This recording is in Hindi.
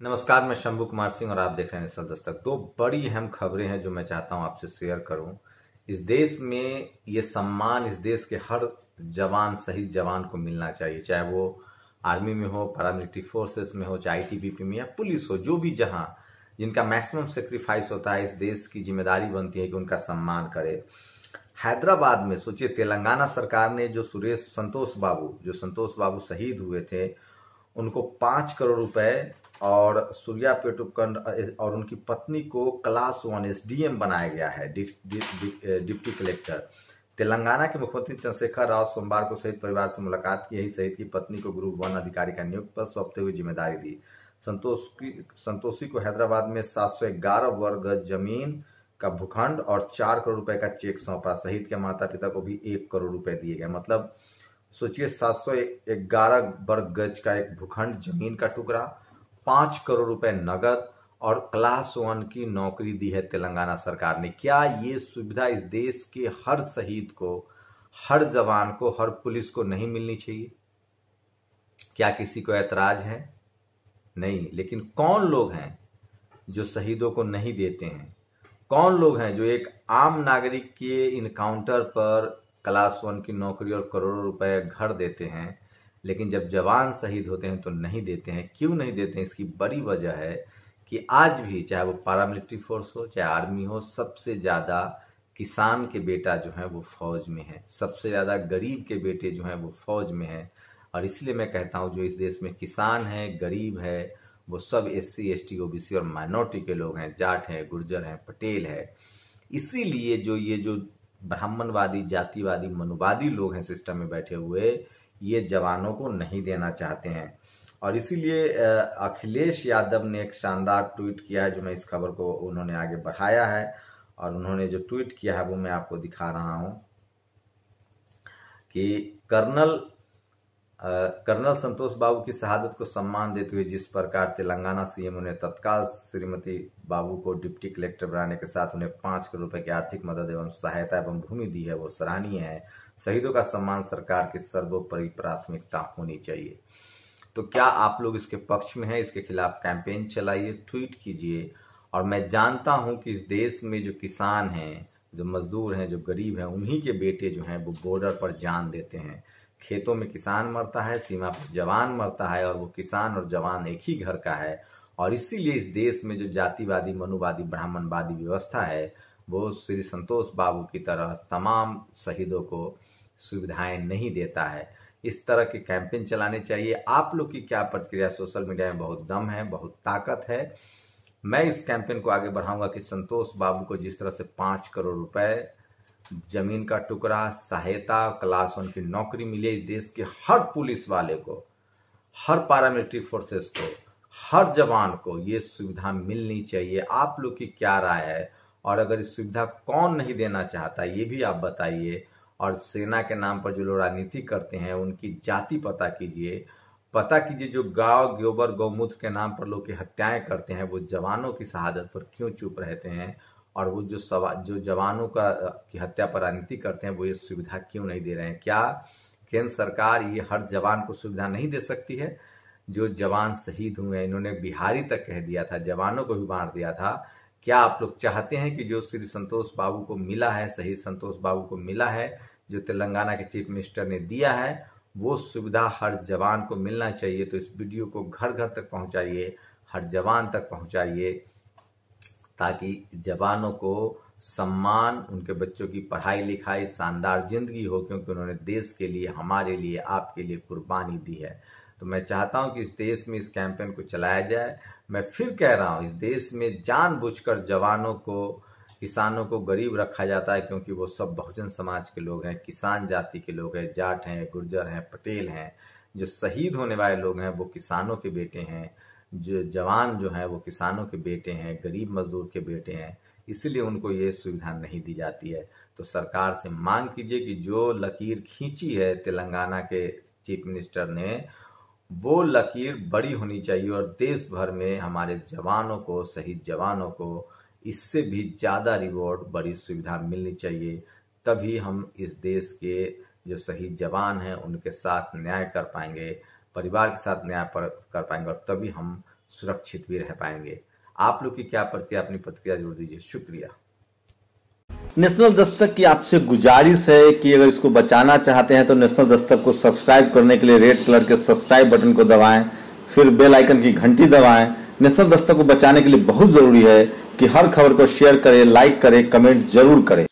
नमस्कार, मैं शंभू कुमार सिंह और आप देख रहे हैं सल दस्तक। दो बड़ी अहम खबरें हैं जो मैं चाहता हूँ आपसे शेयर करूँ। इस देश में ये सम्मान, इस देश के हर जवान, शहीद जवान को मिलना चाहिए, चाहे वो आर्मी में हो, पैरामिलिट्री फोर्सेस में हो, चाहे आईटीबीपी में या पुलिस हो, जो भी जहाँ जिनका मैक्सिमम सेक्रीफाइस होता है, इस देश की ज़िम्मेदारी बनती है कि उनका सम्मान करे। हैदराबाद में सोचिए, तेलंगाना सरकार ने जो सुरेश संतोष बाबू, जो संतोष बाबू शहीद हुए थे, उनको पाँच करोड़ रुपए और सूर्या पेटुकंड और उनकी पत्नी को क्लास वन एस एसडीएम बनाया गया है डिप्टी कलेक्टर। तेलंगाना के मुख्यमंत्री चंद्रशेखर राव सोमवार को शहीद परिवार से मुलाकात की, यही शहीद की पत्नी को ग्रुप वन अधिकारी का नियुक्त पर सौंपते हुए ज़िम्मेदारी दी। संतोष की, संतोषी को हैदराबाद में सात सौ ग्यारह वर्ग ज़मीन का भूखंड और चार करोड़ रुपए का चेक सौंपा शहीद के माता पिता को भी एक करोड़ रुपए दिए गए। मतलब सोचिए, सात सौ ग्यारह वर्ग गज का एक भूखंड ज़मीन का टुकड़ा पाँच करोड़ रुपए नगद और क्लास वन की नौकरी दी है तेलंगाना सरकार ने। क्या ये सुविधा इस देश के हर शहीद को, हर जवान को, हर पुलिस को नहीं मिलनी चाहिए? क्या किसी को ऐतराज है? नहीं, लेकिन कौन लोग हैं जो शहीदों को नहीं देते हैं? कौन लोग हैं जो एक आम नागरिक के इनकाउंटर पर क्लास वन की नौकरी और करोड़ों रुपए घर देते हैं? लेकिन जब जवान शहीद होते हैं तो नहीं देते हैं। क्यों नहीं देते हैं? इसकी बड़ी वजह है कि आज भी चाहे वो पारामिलिट्री फोर्स हो, चाहे आर्मी हो, सबसे ज़्यादा किसान के बेटा जो है वो फौज में है। सबसे ज़्यादा गरीब के बेटे जो है वो फौज में है। और इसलिए मैं कहता हूँ, जो इस देश में किसान है, गरीब है, वो सब S C S T OBC और माइनॉरिटी के लोग हैं। जाट हैं, गुर्जर हैं, पटेल है। इसीलिए जो ये जो ब्राह्मणवादी, जातिवादी, मनुवादी लोग हैं सिस्टम में बैठे हुए ये जवानों को नहीं देना चाहते हैं। और इसीलिए अखिलेश यादव ने एक शानदार ट्वीट किया है, जो मैं इस खबर को उन्होंने आगे बढ़ाया है, और उन्होंने जो ट्वीट किया है, वो मैं आपको दिखा रहा हूँ कि कर्नल कर्नल संतोष बाबू की शहादत को सम्मान देते हुए जिस प्रकार तेलंगाना सीएम ने तत्काल श्रीमती बाबू को डिप्टी कलेक्टर बनाने के साथ उन्हें पाँच करोड़ रुपए की आर्थिक मदद एवं सहायता एवं भूमि दी है, वो सराहनीय है। शहीदों का सम्मान सरकार की सर्वोपरि प्राथमिकता होनी चाहिए। तो क्या आप लोग इसके पक्ष में हैं? इसके खिलाफ कैंपेन चलाइए, ट्वीट कीजिए। और मैं जानता हूँ कि इस देश में जो किसान हैं, जो मजदूर हैं, जो गरीब हैं, उन्हीं के बेटे जो हैं, वो बॉर्डर पर जान देते हैं। खेतों में किसान मरता है, सीमा पर जवान मरता है और वो किसान और जवान एक ही घर का है। और इसीलिए इस देश में जो जातिवादी, मनुवादी, ब्राह्मणवादी व्यवस्था है, वो श्री संतोष बाबू की तरह तमाम शहीदों को सुविधाएँ नहीं देता है। इस तरह के कैंपेन चलाने चाहिए। आप लोग की क्या प्रतिक्रिया? सोशल मीडिया में बहुत दम है, बहुत ताकत है। मैं इस कैंपेन को आगे बढ़ाऊँगा कि संतोष बाबू को जिस तरह से पाँच करोड़ रुपए ज़मीन का टुकड़ा, सहायता, क्लास वन की नौकरी मिले देश के हर पुलिस वाले को, हर पैरामिलिट्री फोर्सेस को, हर जवान को ये सुविधा मिलनी चाहिए। आप लोग की क्या राय है? और अगर इस सुविधा कौन नहीं देना चाहता, ये भी आप बताइए। और सेना के नाम पर जो लोग राजनीति करते हैं, उनकी जाति पता कीजिए। पता कीजिए जो गाँव गोबर गौमूत्र के नाम पर लोग की हत्याएँ करते हैं, वो जवानों की शहादत पर क्यों चुप रहते हैं? और वो जो सवा, जो जवानों का, की हत्या पर राजनीति करते हैं, वो ये सुविधा क्यों नहीं दे रहे हैं? क्या केंद्र सरकार ये हर जवान को सुविधा नहीं दे सकती है? जो जवान शहीद हुए हैं, इन्होंने बिहारी तक कह दिया था, जवानों को भी मार दिया था। क्या आप लोग चाहते हैं कि जो श्री संतोष बाबू को मिला है, शहीद संतोष बाबू को मिला है, जो तेलंगाना के चीफ मिनिस्टर ने दिया है, वो सुविधा हर जवान को मिलना चाहिए? तो इस वीडियो को घर घर तक पहुंचाइए, हर जवान तक पहुंचाइए। ताकि जवानों को सम्मान, उनके बच्चों की पढ़ाई लिखाई, शानदार ज़िंदगी हो, क्योंकि उन्होंने देश के लिए, हमारे लिए, आपके लिए कुर्बानी दी है। तो मैं चाहता हूँ कि इस देश में इस कैंपेन को चलाया जाए। मैं फिर कह रहा हूँ, इस देश में जानबूझकर जवानों को, किसानों को गरीब रखा जाता है, क्योंकि वो सब बहुजन समाज के लोग हैं, किसान जाति के लोग हैं, जाट हैं, गुर्जर हैं, पटेल हैं, जो शहीद होने वाले लोग हैं, वो किसानों के बेटे हैं। जो जवान जो है, वो किसानों के बेटे हैं, गरीब मजदूर के बेटे हैं, इसलिए उनको ये सुविधा नहीं दी जाती है। तो सरकार से मांग कीजिए कि जो लकीर खींची है तेलंगाना के चीफ मिनिस्टर ने, वो लकीर बड़ी होनी चाहिए और देश भर में हमारे जवानों को, शहीद जवानों को, इससे भी ज़्यादा रिवॉर्ड बड़ी सुविधा मिलनी चाहिए। तभी हम इस देश के जो शहीद जवान हैं, उनके साथ न्याय कर पाएँगे। परिवार के साथ न्याय कर पाएँगे और तभी हम सुरक्षित भी रह पाएँगे। आप लोग की क्या प्रतिक्रिया, अपनी प्रतिक्रिया जोड़ दीजिए। शुक्रिया। नेशनल दस्तक की आपसे गुजारिश है कि अगर इसको बचाना चाहते हैं तो नेशनल दस्तक को सब्सक्राइब करने के लिए रेड कलर के सब्सक्राइब बटन को दबाएँ, फिर बेल आइकन की घंटी दबाएँ। नेशनल दस्तक को बचाने के लिए बहुत ज़रूरी है कि हर खबर को शेयर करें, लाइक करें, कमेंट ज़रूर करें।